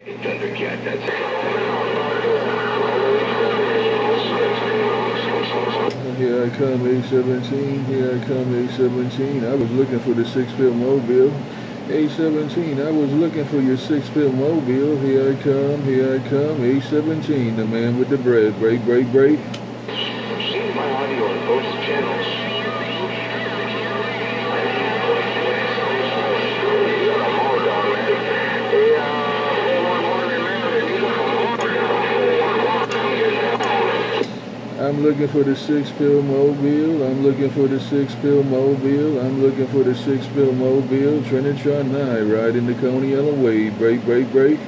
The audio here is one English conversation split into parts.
Thundercat, that's Here I come, A17. Here I come, A17. I was looking for the six-foot mobile. A17, I was looking for your six-foot mobile. Here I come, here I come, A17, the man with the bread. Break, break, break. I'm looking for the six-pill mobile. I'm looking for the six-pill mobile. I'm looking for the six-pill mobile. Trinitron 9, riding the Coney Island Way. Break, break, break.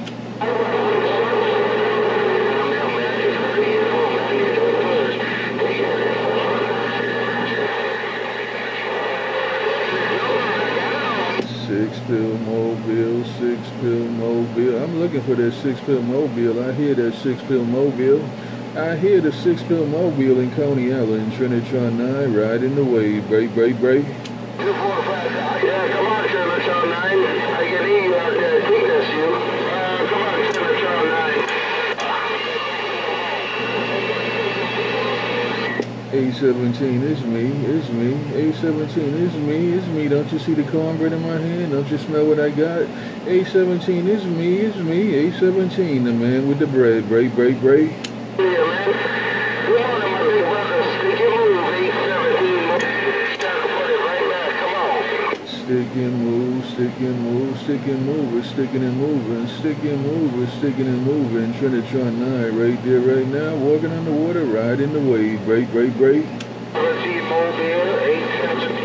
Six pill mobile, six pill mobile. I'm looking for that six pill mobile. I hear that six pill mobile. I hear the six pill mobile in Coney Island, Trinitron 9, riding the wave. Break, break, break. Two four five. Yeah, come on, Trinitron Nine. I can hear you out there. You. Come on, Trinitron Nine. A17 is me, it's me. A17 is me, it's me. Don't you see the cornbread in my hand? Don't you smell what I got? A17 is me, it's me. A17, the man with the bread. Break, break, break. Yeah, man. Good morning, my big brother. Stick your move, eight seventeen. Stand up for it right now. Come on. Stick and move, stick and move, stick and move. It's sticking and moving, stick and move, it's sticking and moving. Trinitron 9, right there, right now. Walking on the water, riding the wave. Break, break, break. Thirteen Mobile, eight seventeen.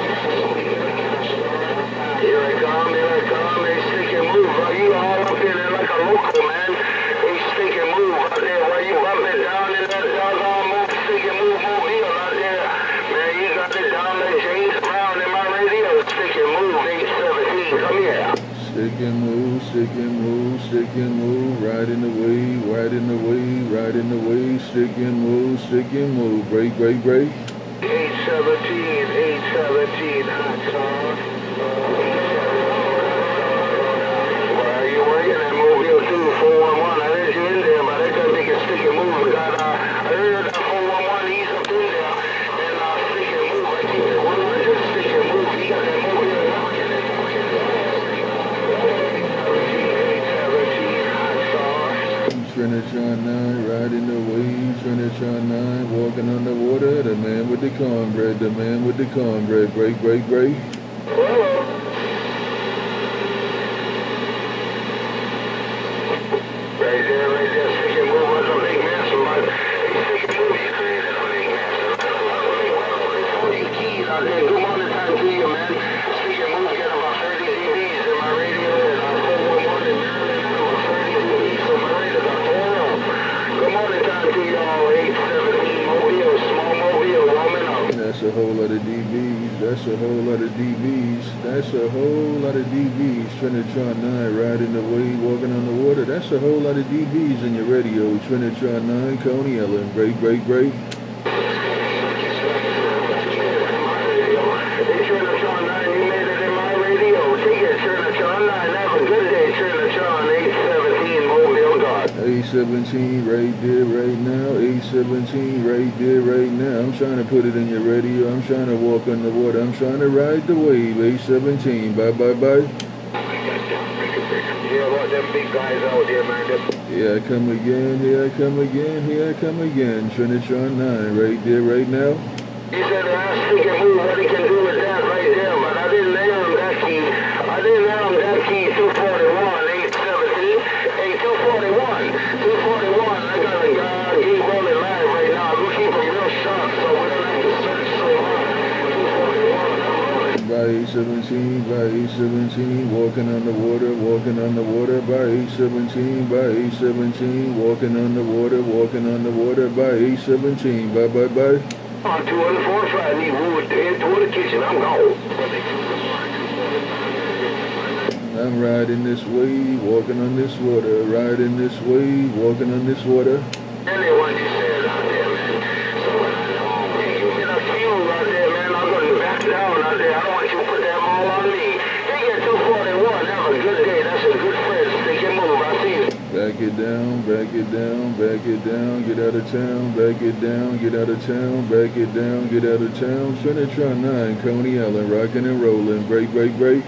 Here I come, here I come. They stick and move. Are you all up in there like a local, man? They stick and move out there. Why you bumping down in that doggone move, stick and move mobile out there? Man, you got it down there, James Brown in my radio. Stick and move, eight seventeen. Stick and move, stick and move, stick and move, riding the wave, riding the wave, riding the wave, stick and move, stick and move, break, break, break. The man with the cornbread, break, break, break. That's a whole lot of DBs, that's a whole lot of DBs. Trinitron 9, riding the wave, walking on the water, that's a whole lot of DBs in your radio. Trinitron 9, Coney Island, break, break, break. 817 right there, right now. 817 right there, right now. I'm trying to put it in your radio. I'm trying to walk on the water. I'm trying to ride the wave. 817. Bye, bye, bye. Yeah, them big guys out man. Here I come again, here I come again, here I come again. Trinitron 9, right there, right now. By A17, by A17, walking on the water, walking on the water. By A17, by A17, walking on the water, walking on the water. By A17, bye, bye, bye. Ah, on 245, need wood head toward the kitchen. I'm gone. I'm riding this wave, walking on this water, riding this wave, walking on this water. Back it down, back it down, back it down, get out of town, back it down, get out of town, back it down, get out of town. Trinitron 9, Coney Island, rocking and rolling, break, break, break.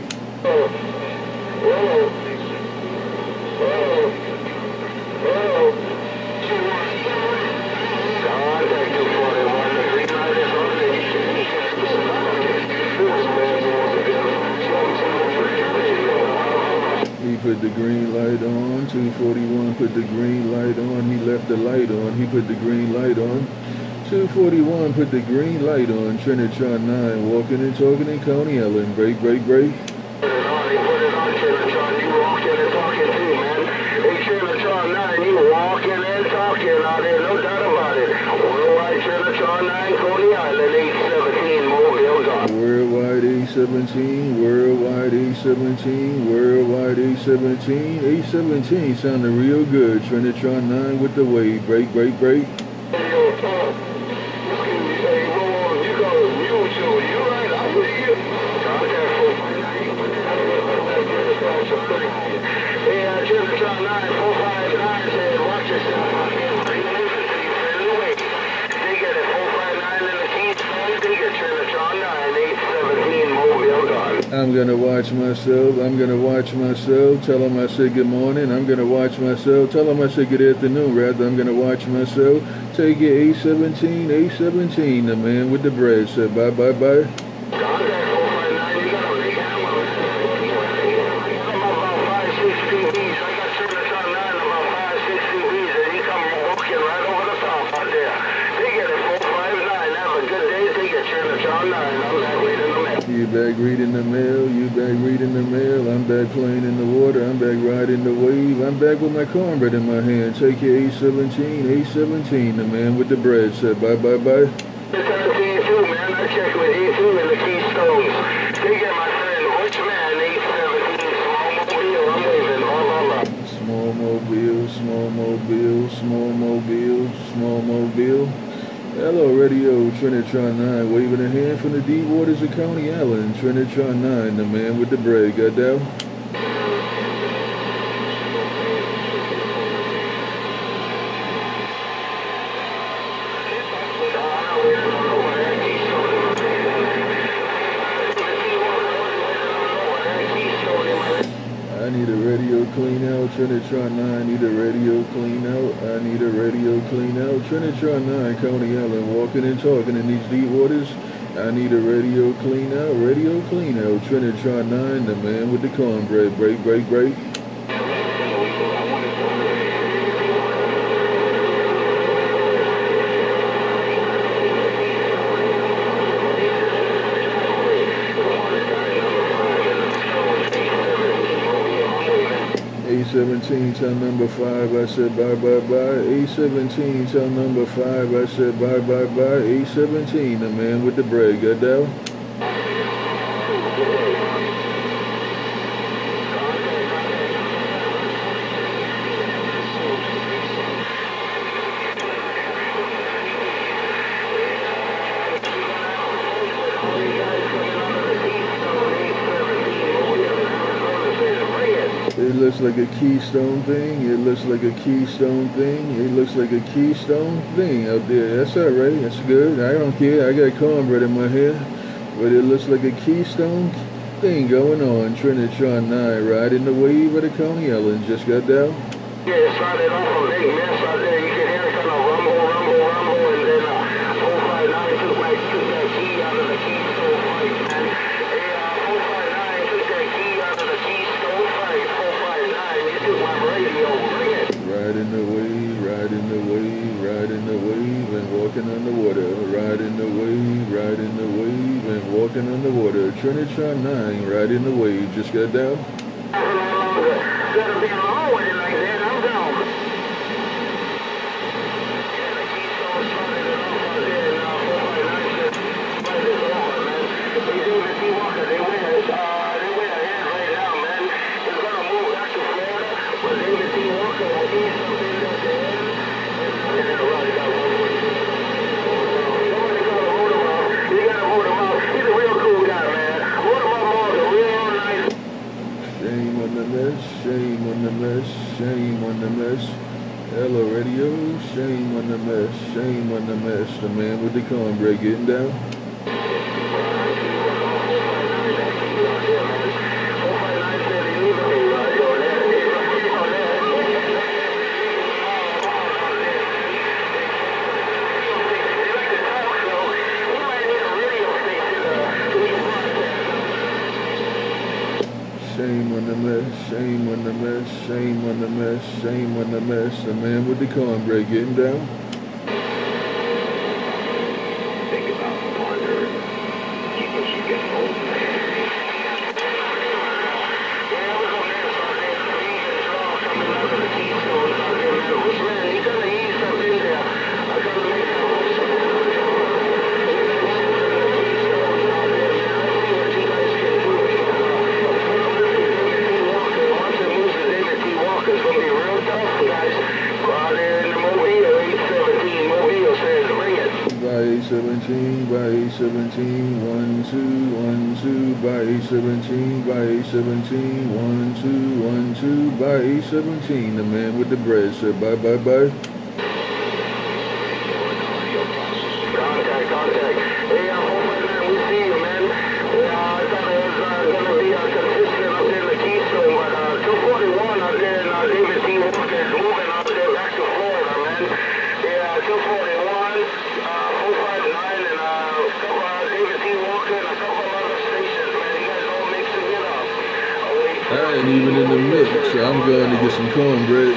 241 put the green light on, he left the light on, he put the green light on. 241 put the green light on, Trinitron 9, walking and talking in Coney Island, break, break, break. Put it on, he put it on, Trinitron. You walking and talking too, man. Hey, Trinitron 9, you walking and talking out there, no doubt about it. Worldwide Trinitron 9, Coney Island, 817, Mobile, gone. Worldwide A17, worldwide A17, worldwide A17, A17 sounding real good, Trinitron 9 with the wave, break, break, break. Hey, yo, Tom. Hey, whoa, you go, you too. You right, I see you. Contact 459. Hey, uh, Trinitron 9, 459 said, watch yourself. I can't bring it in to you, friend. Anyway, they get it, 459 in the Keystone. They get Trinitron 9, 817, Mobile, I'm gonna watch myself, I'm gonna watch myself, tell I said good morning, I'm gonna watch myself, tell I said good afternoon, rather, I'm gonna watch myself. Take it A17, A17, the man with the bread said bye, bye, bye. Contact 459, you got a big hammer. I'm about five, six TVs. I got Trinitron 9 about five, six TVs, and he come walking right over the top out there. They get it 459. Have a good day. They get Trinitron 9. I'm back reading the mail. You back reading the mail, you back reading the mail, I'm back playing in the water, I'm back riding the wave, I'm back with my cornbread in my hand. Take your A17, A17, the man with the bread said bye, bye, bye. It's 17 too, man. I checked with E2 in the Keystones. They get my friend Rich Man 817 small mobile. I'm waving. Small mobile, small mobile, small mobile, small mobile. Hello, Radio Trinitron 9, waving a hand from the deep waters of Coney Island. Trinitron 9, the man with the bread, got that? I need a radio clean out, Trinitron 9, need a radio clean out, I need a radio clean out, Trinitron 9, Coney Island, walking and talking in these deep waters. I need a radio clean out, radio clean out, Trinitron 9, the man with the cornbread, break, break, break. A17, tell number 5, I said bye, bye, bye. A17, tell number 5, I said bye, bye, bye. A17, the man with the bread, got keystone thing. It looks like a keystone thing. It looks like a keystone thing out there. That's all right. That's good. I don't care. I got cornbread in my hair. But it looks like a keystone thing going on. Trinitron 9 riding the wave of the Coney Island. Just got down. Yeah, it started off a big mess out there. You can hear it kind of rumble, rumble, rumble, and then uh, 459 took, my, took that key out of the keystone fight, man. Hey, uh, 459 took that key out of the keystone fight. 459, you took my radio. Bring it. Riding the wave, riding the wave, riding the wave, and walking on the water. Riding the wave, riding the wave, and walking on the water. Trinitron 9 riding the wave. Just got down. the mess, shame on the mess. Hello radio, shame on the mess, shame on the mess. The man with the cornbread getting down. Mess, shame on the mess, shame on the mess, shame on the mess. The man with the cornbread getting down. 17 by 17, 1, 2, 1, 2 by 17 by 17, 1, 2, 1, 2 by 17. The man with the bread said bye, bye, bye. All mixing